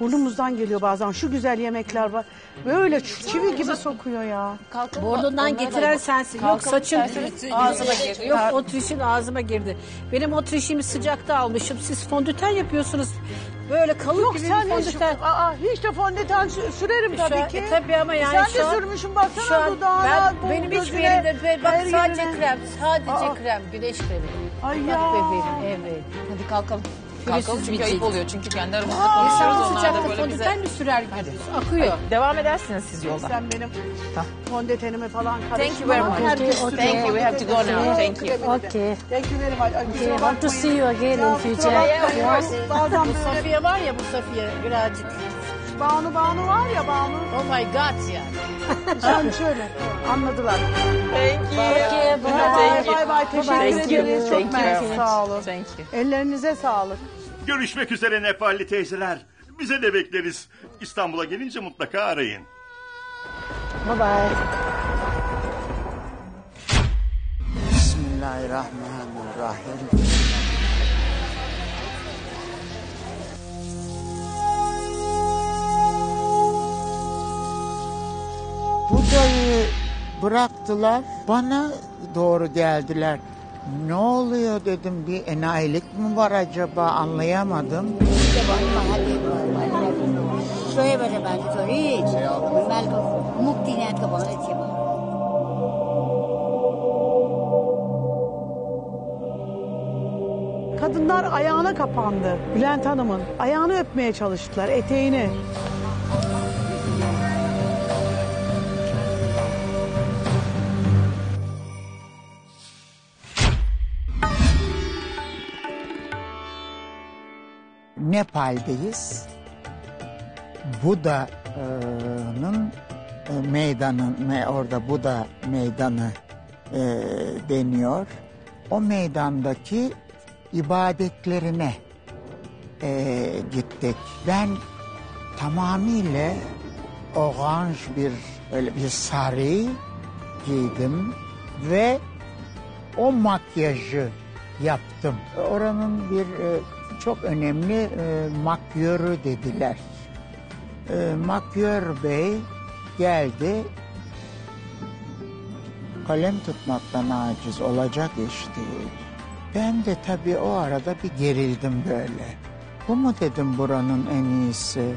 Burnumuzdan geliyor bazen. Şu güzel yemekler var. Böyle çivi gibi sokuyor ya. Burnundan getiren sensin. Yok saçın ağzıma girdi. Yok o trişin ağzıma girdi. Benim o trişimi sıcakta almışım. Siz fondöten yapıyorsunuz. Böyle kalıp Yok gibi sen bir hiç, fondöten. aa, hiç de fondöten sü- sürerim Şu an- tabii ki. e, tabii ama yani Sen şu de an- sürmüşsün baksana Şu an dudağına, ben, bu benim hiçbir gözüne, yerimde be- bak her sadece yerine. krem. Sadece Aa. krem. Güneş kremi. Ay Bak ya. bebeğim evet. Hadi kalkalım. Kalkalım çünkü bir ayıp oluyor. Çünkü kendi aramızda konuşuyoruz. Onlar da sıcakta böyle bize... fondöten mi sürer gibi? Akıyor. Devam edersiniz siz yolda. Sen benim Tamam. fondötenime falan karışma. Thank you very much. Herkes Okay, Thank you. We have to go now. Thank you. Okay. Thank you very much. Ay, kusura Okay, hope to bakmayın. see you again Ya, in kusura future. bakmayın. Bazen Bu böyle Safiye var ya bu Safiye birazcık. Banu Banu var ya Banu. Oh my god yani. Sen şöyle anladılar. Thank you. Bye. Bay bay bay teşekkür Thank you. ederiz. Çok Thank you mersi sağ olun. Thank you. Ellerinize sağlık. Görüşmek üzere Nepalli teyzeler. Bize de bekleriz. İstanbul'a gelince mutlaka arayın. Bye bye. Bismillahirrahmanirrahim. Budayı bıraktılar, bana doğru geldiler. Ne oluyor dedim bir enayilik mi var acaba anlayamadım. Şöyle böyle bence şöyle hiç. Melko mukti ne Kadınlar ayağına kapandı Bülent Hanım'ın. Ayağını öpmeye çalıştılar, eteğini. Nepal'deyiz. Buda'nın e, meydanı, me- orada Buda meydanı e, deniyor. O meydandaki ibadetlerine e, gittik. Ben tamamıyla oranj bir öyle bir sarı giydim ve o makyajı yaptım. Oranın bir e, çok önemli e, makyörü dediler. E, makyör bey geldi. Kalem tutmaktan aciz olacak iş değil. Ben de tabii o arada bir gerildim böyle. Bu mu dedim buranın en iyisi?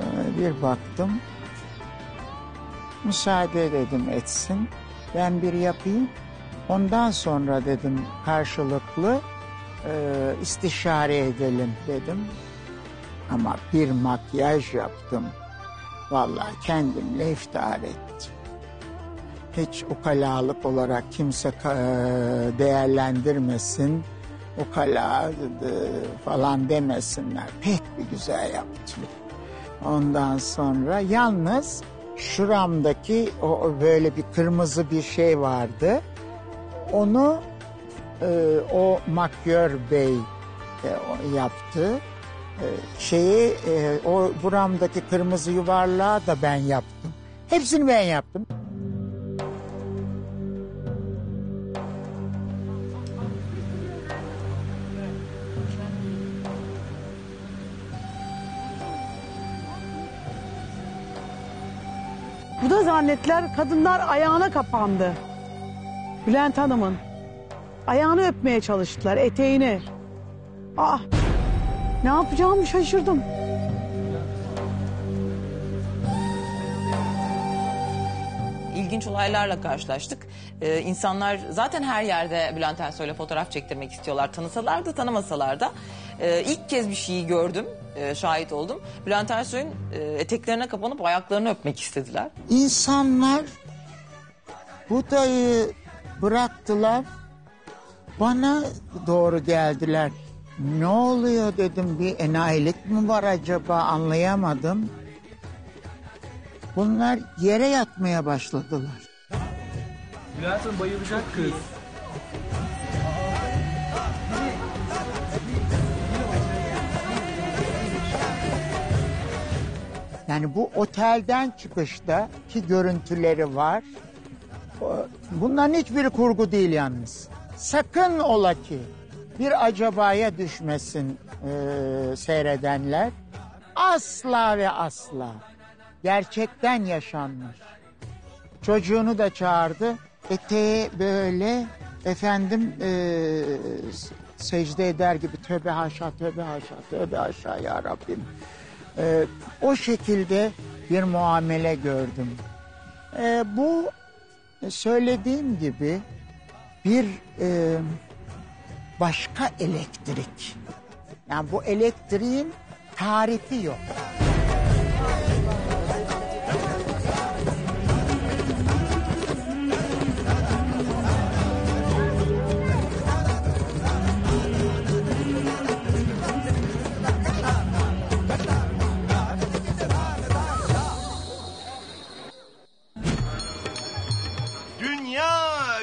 E, bir baktım. Müsaade dedim etsin. Ben bir yapayım. Ondan sonra dedim karşılıklı e, istişare edelim dedim. Ama bir makyaj yaptım. Vallahi kendimle iftihar ettim. Hiç ukalalık olarak kimse ka- değerlendirmesin. Ukala e, falan demesinler. Pek bir güzel yaptım. Ondan sonra yalnız şuramdaki o böyle bir kırmızı bir şey vardı. Onu e, o makyör bey e, yaptı. E, şeyi e, o buramdaki kırmızı yuvarlağı da ben yaptım. Hepsini ben yaptım. Bu da zannettiler kadınlar ayağına kapandı. Bülent Hanım'ın ayağını öpmeye çalıştılar eteğini. Aa, ne yapacağımı şaşırdım. İlginç olaylarla karşılaştık. Ee, insanlar zaten her yerde Bülent Ersoy'la fotoğraf çektirmek istiyorlar. Tanısalar da tanımasalar da. Ee, ilk kez bir şeyi gördüm, e, şahit oldum. Bülent Ersoy'un e, eteklerine kapanıp ayaklarını öpmek istediler. İnsanlar Buda'yı bıraktılar. Bana doğru geldiler. Ne oluyor dedim bir enayilik mi var acaba anlayamadım. Bunlar yere yatmaya başladılar. Bülent Hanım bayılacak kız. Yani bu otelden çıkışta ki görüntüleri var. Bunların hiçbiri kurgu değil yalnız. Sakın ola ki bir acabaya düşmesin e, seyredenler. Asla ve asla. Gerçekten yaşanmış. Çocuğunu da çağırdı. Eteği böyle efendim eee, secde eder gibi tövbe haşa tövbe haşa tövbe haşa ya Rabbim. Eee, o şekilde bir muamele gördüm. Eee, bu söylediğim gibi bir eee, başka elektrik. Yani bu elektriğin tarifi yok.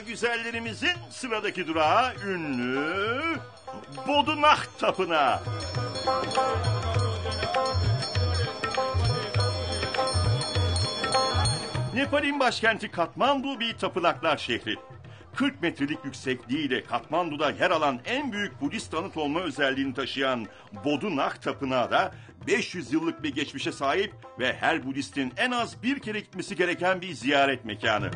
Güzellerimizin sıradaki durağı ünlü Bodunak Tapınağı. Nepal'in başkenti Katmandu bir tapınaklar şehri. 40 metrelik yüksekliğiyle Katmandu'da yer alan en büyük Budist anıt olma özelliğini taşıyan Bodunak Tapınağı da 500 yıllık bir geçmişe sahip ve her Budistin en az bir kere gitmesi gereken bir ziyaret mekanı.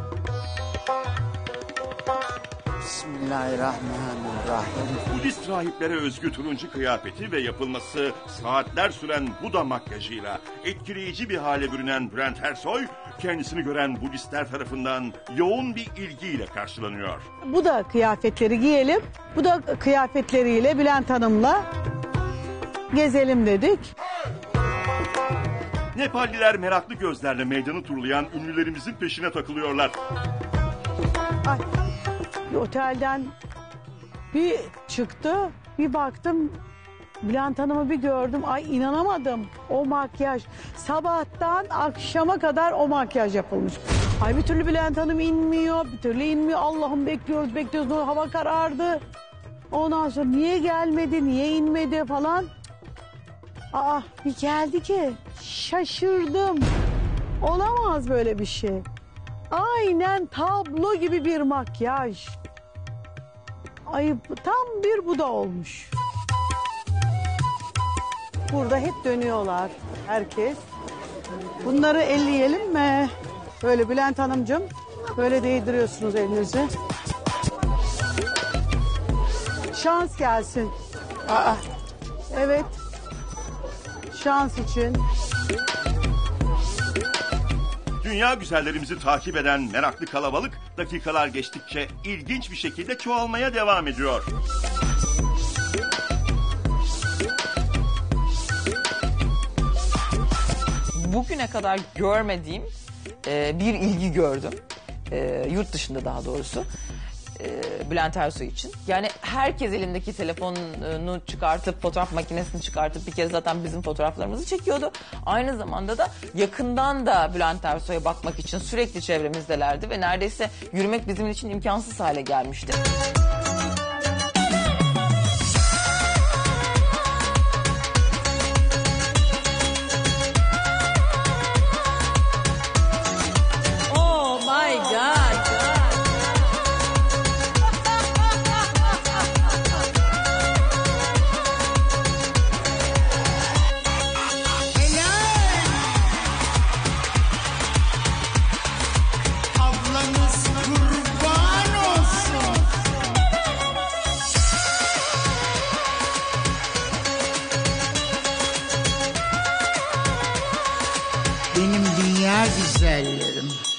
Bismillahirrahmanirrahim. Budist rahiplere özgü turuncu kıyafeti ve yapılması saatler süren Buda makyajıyla etkileyici bir hale bürünen Brent Ersoy, kendisini gören Budistler tarafından yoğun bir ilgiyle karşılanıyor. Bu da kıyafetleri giyelim. Bu da kıyafetleriyle Bülent Hanım'la gezelim dedik. Nepalliler meraklı gözlerle meydanı turlayan ünlülerimizin peşine takılıyorlar. Ay, bir otelden bir çıktı, bir baktım Bülent Hanım'ı bir gördüm. Ay inanamadım. O makyaj. Sabahtan akşama kadar o makyaj yapılmış. Ay bir türlü Bülent Hanım inmiyor. Bir türlü inmiyor. Allah'ım bekliyoruz bekliyoruz. Sonra hava karardı. Ondan sonra niye gelmedi, niye inmedi falan. Aa bir geldi ki şaşırdım. Olamaz böyle bir şey. Aynen tablo gibi bir makyaj. Ay tam bir Buda olmuş. Burada hep dönüyorlar herkes. Bunları elleyelim mi? Böyle Bülent Hanımcığım. Böyle değdiriyorsunuz elinizi. Şans gelsin. Aa, evet. Şans için. Dünya güzellerimizi takip eden meraklı kalabalık dakikalar geçtikçe ilginç bir şekilde çoğalmaya devam ediyor. bugüne kadar görmediğim e, bir ilgi gördüm. E, yurt dışında daha doğrusu. E, Bülent Ersoy için. Yani herkes elindeki telefonunu çıkartıp fotoğraf makinesini çıkartıp bir kere zaten bizim fotoğraflarımızı çekiyordu. Aynı zamanda da yakından da Bülent Ersoy'a bakmak için sürekli çevremizdelerdi ve neredeyse yürümek bizim için imkansız hale gelmişti. Dünya güzellerim.